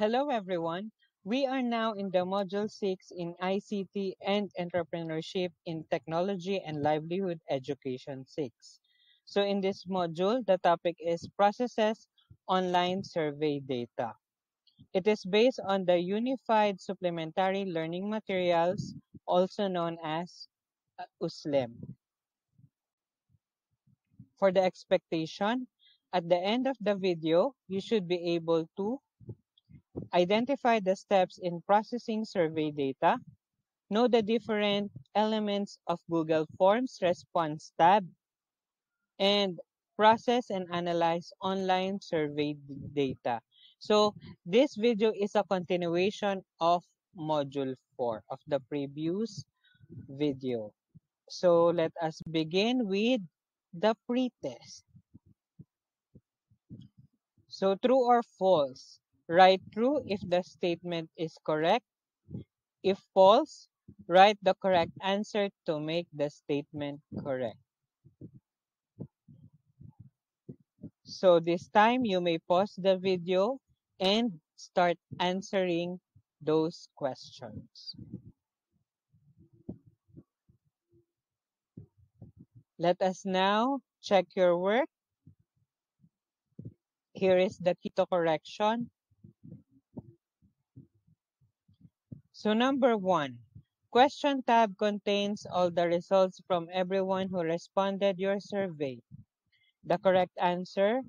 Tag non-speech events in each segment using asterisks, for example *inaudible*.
Hello everyone. We are now in the Module 6 in ICT and Entrepreneurship in Technology and Livelihood Education 6. So in this module, the topic is Processes Online Survey Data. It is based on the Unified Supplementary Learning Materials, also known as uh, USLEM. For the expectation, at the end of the video, you should be able to identify the steps in processing survey data, know the different elements of Google Forms response tab, and process and analyze online survey data. So this video is a continuation of module 4 of the previous video. So let us begin with the pretest. So true or false? Write true if the statement is correct. If false, write the correct answer to make the statement correct. So this time you may pause the video and start answering those questions. Let us now check your work. Here is the keto correction. So number one, question tab contains all the results from everyone who responded your survey. The correct answer,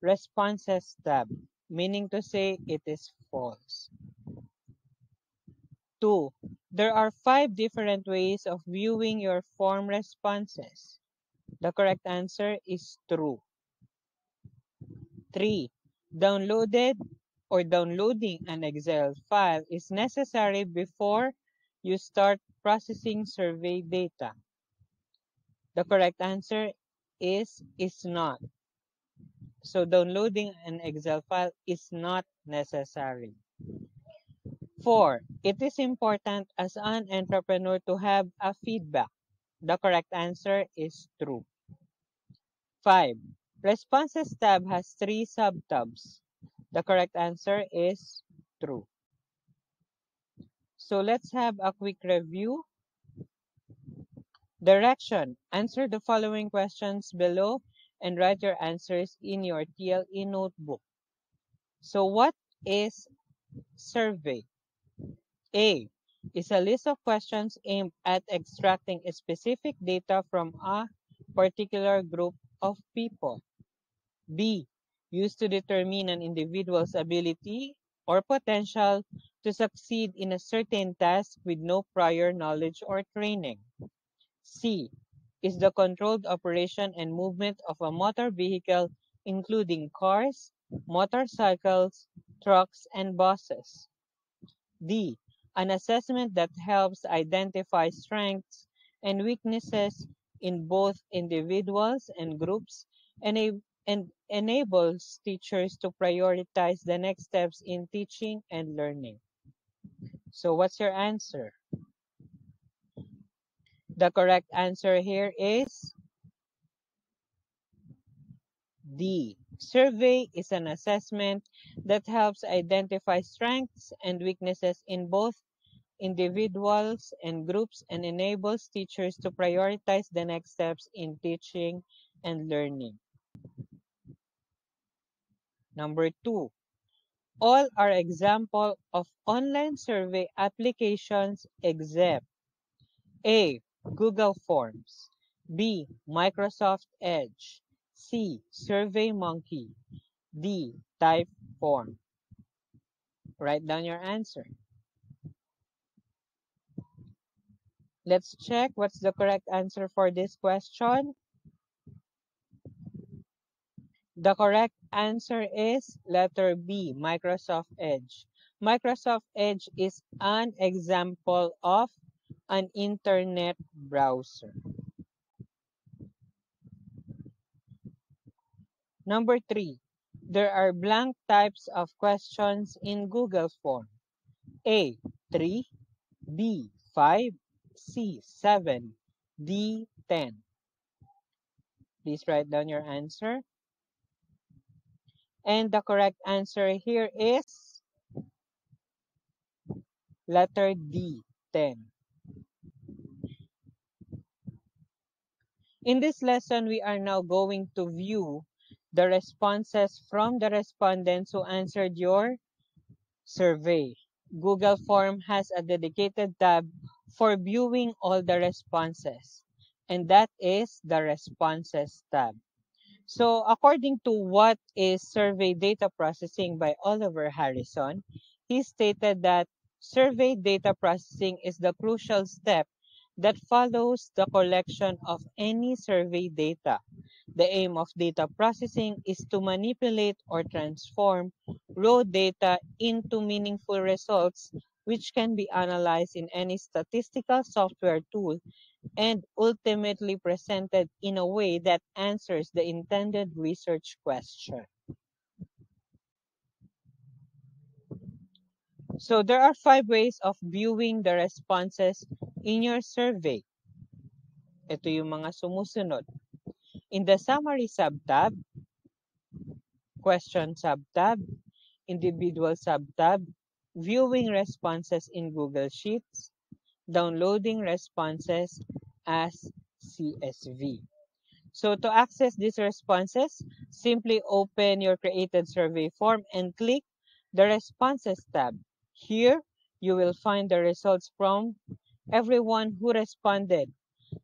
responses tab, meaning to say it is false. Two, there are five different ways of viewing your form responses. The correct answer is true. Three, downloaded or downloading an Excel file is necessary before you start processing survey data? The correct answer is is not. So downloading an Excel file is not necessary. Four, it is important as an entrepreneur to have a feedback. The correct answer is true. Five, responses tab has three subtabs. The correct answer is true. So let's have a quick review. Direction. Answer the following questions below and write your answers in your TLE notebook. So what is survey? A is a list of questions aimed at extracting specific data from a particular group of people. B used to determine an individual's ability or potential to succeed in a certain task with no prior knowledge or training. C is the controlled operation and movement of a motor vehicle, including cars, motorcycles, trucks, and buses. D, an assessment that helps identify strengths and weaknesses in both individuals and groups and, a, and enables teachers to prioritize the next steps in teaching and learning. So what's your answer? The correct answer here is D. Survey is an assessment that helps identify strengths and weaknesses in both individuals and groups and enables teachers to prioritize the next steps in teaching and learning. Number two, all are example of online survey applications except A. Google Forms B. Microsoft Edge C. SurveyMonkey D. Typeform Write down your answer. Let's check what's the correct answer for this question. The correct answer is letter B, Microsoft Edge. Microsoft Edge is an example of an internet browser. Number three, there are blank types of questions in Google Form. A, 3, B, 5, C, 7, D, 10. Please write down your answer. And the correct answer here is Letter D, 10. In this lesson, we are now going to view the responses from the respondents who answered your survey. Google Form has a dedicated tab for viewing all the responses, and that is the Responses tab. So according to what is survey data processing by Oliver Harrison, he stated that survey data processing is the crucial step that follows the collection of any survey data. The aim of data processing is to manipulate or transform raw data into meaningful results which can be analyzed in any statistical software tool and ultimately presented in a way that answers the intended research question. So there are five ways of viewing the responses in your survey. Ito yung mga sumusunod. In the summary subtab, question subtab, individual subtab, viewing responses in Google Sheets, downloading responses as CSV. So to access these responses, simply open your created survey form and click the Responses tab. Here, you will find the results from everyone who responded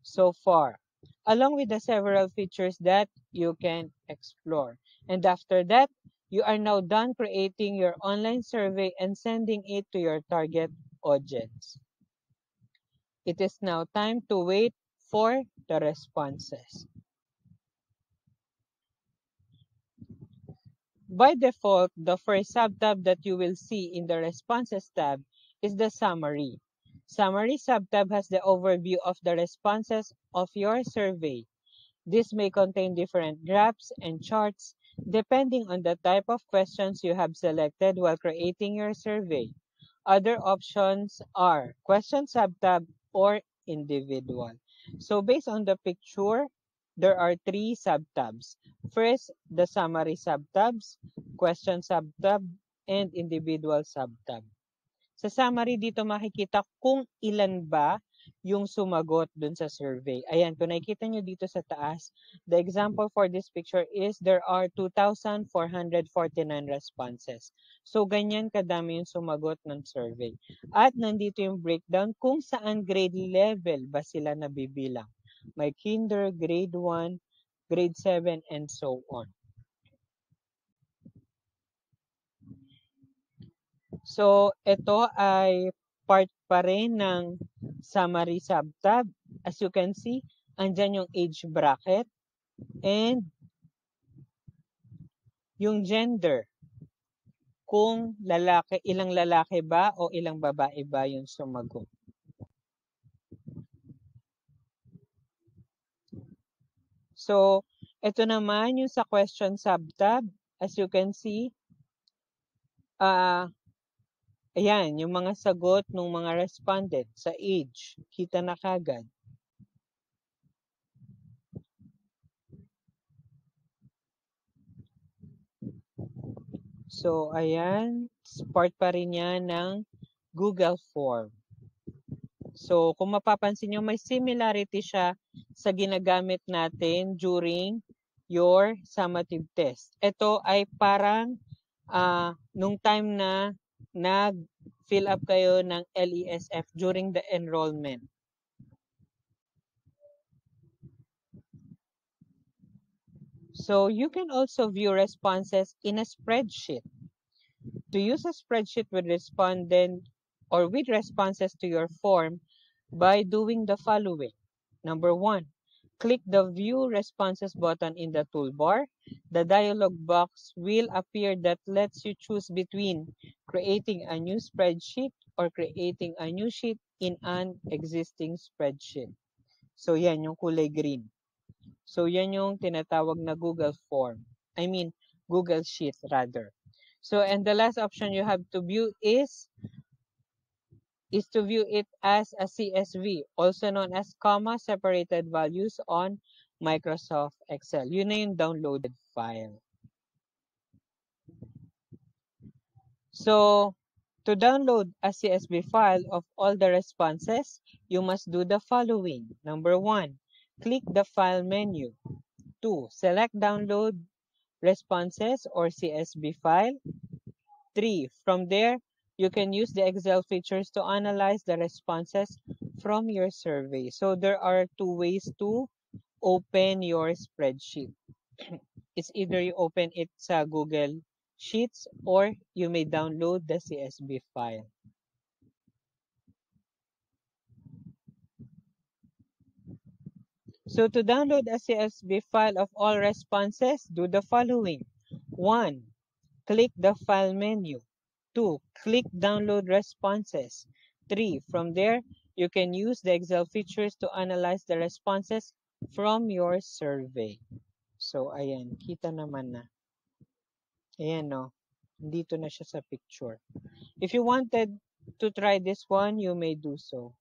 so far, along with the several features that you can explore. And after that, you are now done creating your online survey and sending it to your target audience. It is now time to wait for the responses. By default, the first subtab that you will see in the Responses tab is the Summary. Summary subtab has the overview of the responses of your survey. This may contain different graphs and charts depending on the type of questions you have selected while creating your survey. Other options are Question subtab or individual. So based on the picture, there are three subtabs. First, the summary subtabs, question subtab, and individual subtab. Sa summary dito makikita kung ilan ba yung sumagot dun sa survey. Ayan, kung nakikita nyo dito sa taas, the example for this picture is there are 2,449 responses. So, ganyan kadami yung sumagot ng survey. At nandito yung breakdown kung saan grade level ba sila nabibilang. May kinder, grade 1, grade 7, and so on. So, ito ay part pa rin ng summary subtab. As you can see, andyan yung age bracket and yung gender. Kung lalaki, ilang lalaki ba o ilang babae ba yung sumagot. So, ito naman yung sa question subtab. As you can see, uh, Ayan, yung mga sagot ng mga respondent sa age, kita na kagad. So, ayan, part pa rin yan ng Google Form. So, kung mapapansin nyo, may similarity siya sa ginagamit natin during your summative test. Ito ay parang uh, nung time na nag-fill up kayo ng LESF during the enrollment. So you can also view responses in a spreadsheet. To use a spreadsheet with respondent or with responses to your form by doing the following. Number one, Click the View Responses button in the toolbar. The dialog box will appear that lets you choose between creating a new spreadsheet or creating a new sheet in an existing spreadsheet. So yan yung kulay green. So yan yung tinatawag na Google Form. I mean, Google Sheet rather. So and the last option you have to view is is to view it as a CSV, also known as comma separated values on Microsoft Excel. Yun na yung downloaded file. So, To download a CSV file of all the responses, you must do the following. Number one, click the File menu. Two, select Download Responses or CSV file. Three, from there, you can use the Excel features to analyze the responses from your survey. So there are two ways to open your spreadsheet. *clears throat* it's either you open it sa Google Sheets or you may download the CSV file. So to download a CSV file of all responses, do the following. 1. Click the File menu. 2. Click Download Responses. 3. From there, you can use the Excel features to analyze the responses from your survey. So, ayan, kita naman na. Ayan, no. Dito na siya sa picture. If you wanted to try this one, you may do so.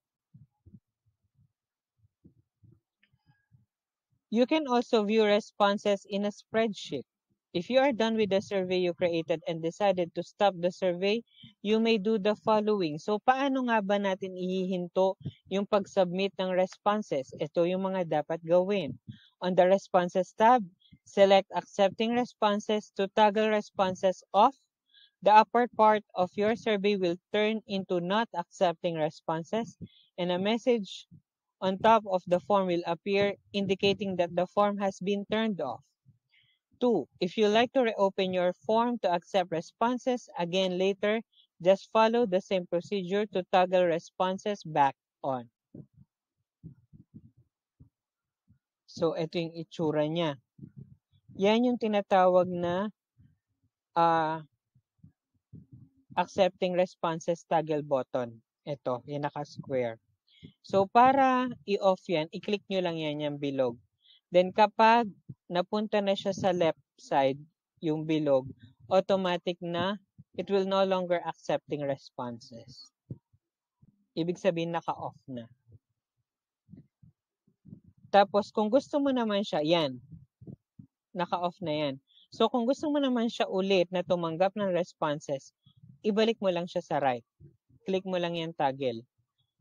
You can also view responses in a spreadsheet. If you are done with the survey you created and decided to stop the survey, you may do the following. So, paano nga ba natin ihihinto yung pag-submit ng responses? Ito yung mga dapat gawin. On the Responses tab, select Accepting Responses to toggle responses off. The upper part of your survey will turn into Not Accepting Responses and a message on top of the form will appear indicating that the form has been turned off. 2. If you like to reopen your form to accept responses again later, just follow the same procedure to toggle responses back on. So, ito yung itsura niya. Yan yung tinatawag na uh, accepting responses toggle button. Ito, yung naka-square. So, para i-off yan, i-click nyo lang yan yung bilog. Then, kapag napunta na siya sa left side, yung bilog, automatic na it will no longer accepting responses. Ibig sabihin, naka-off na. Tapos, kung gusto mo naman siya, yan. Naka-off na yan. So, kung gusto mo naman siya ulit na tumanggap ng responses, ibalik mo lang siya sa right. Click mo lang yung toggle.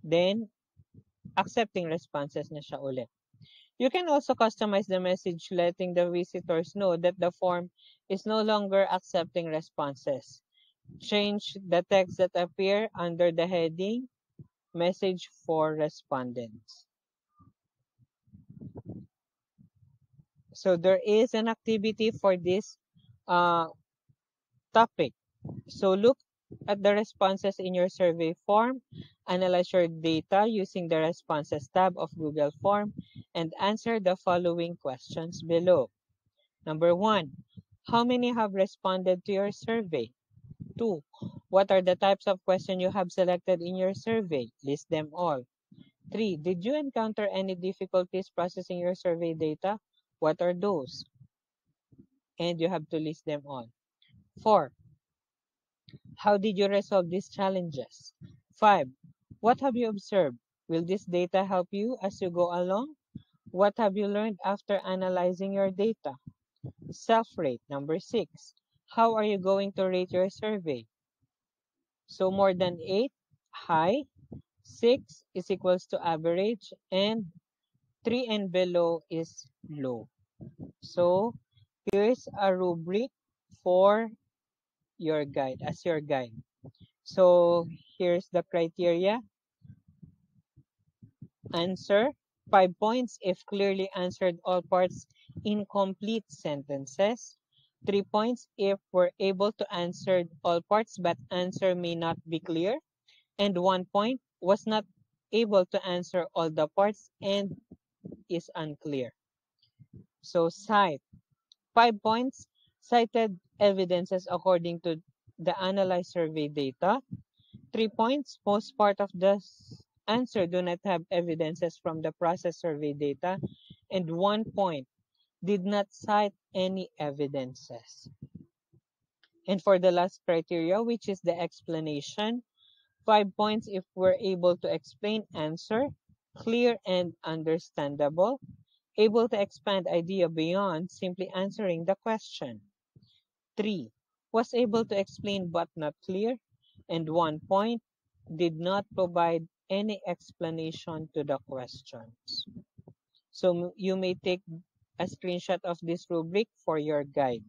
Then, accepting responses na siya ulit. You can also customize the message letting the visitors know that the form is no longer accepting responses. Change the text that appear under the heading Message for Respondents. So there is an activity for this uh, topic. So look at the responses in your survey form, analyze your data using the Responses tab of Google Form, and answer the following questions below. Number one, how many have responded to your survey? Two, what are the types of questions you have selected in your survey? List them all. Three, did you encounter any difficulties processing your survey data? What are those? And you have to list them all. Four, how did you resolve these challenges? 5. What have you observed? Will this data help you as you go along? What have you learned after analyzing your data? Self-rate. Number 6. How are you going to rate your survey? So more than 8, high. 6 is equals to average. And 3 and below is low. So here's a rubric for your guide, as your guide. So mm-hmm. here's the criteria. Answer, five points if clearly answered all parts in complete sentences. Three points if we're able to answer all parts but answer may not be clear. And one point was not able to answer all the parts and is unclear. So cite. Five points cited evidences according to the analyzed survey data. Three points, most part of the answer do not have evidences from the process survey data. And one point, did not cite any evidences. And for the last criteria, which is the explanation, five points if we're able to explain answer, clear and understandable, able to expand idea beyond simply answering the question. 3. Was able to explain but not clear. and one point did not provide any explanation to the questions. So you may take a screenshot of this rubric for your guide.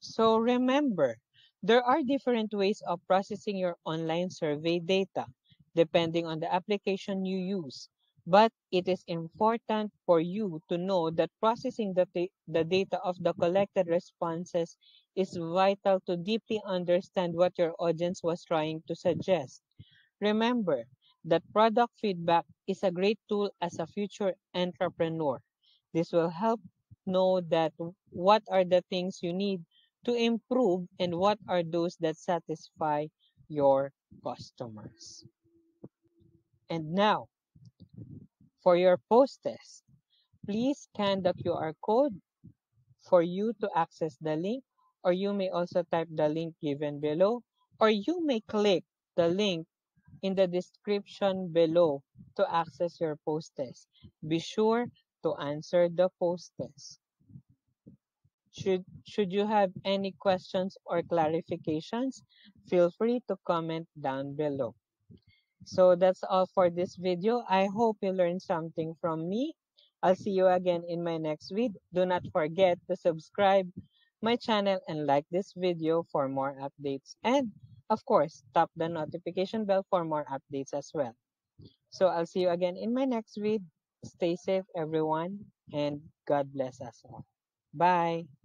So remember, there are different ways of processing your online survey data depending on the application you use. But it is important for you to know that processing the, the data of the collected responses is vital to deeply understand what your audience was trying to suggest. Remember that product feedback is a great tool as a future entrepreneur. This will help know that what are the things you need to improve and what are those that satisfy your customers. And now, for your post test, please scan the QR code for you to access the link or you may also type the link given below or you may click the link in the description below to access your post test. Be sure to answer the post test. Should, should you have any questions or clarifications, feel free to comment down below. So that's all for this video. I hope you learned something from me. I'll see you again in my next video. Do not forget to subscribe my channel and like this video for more updates. And of course, tap the notification bell for more updates as well. So I'll see you again in my next video. Stay safe, everyone, and God bless us all. Bye.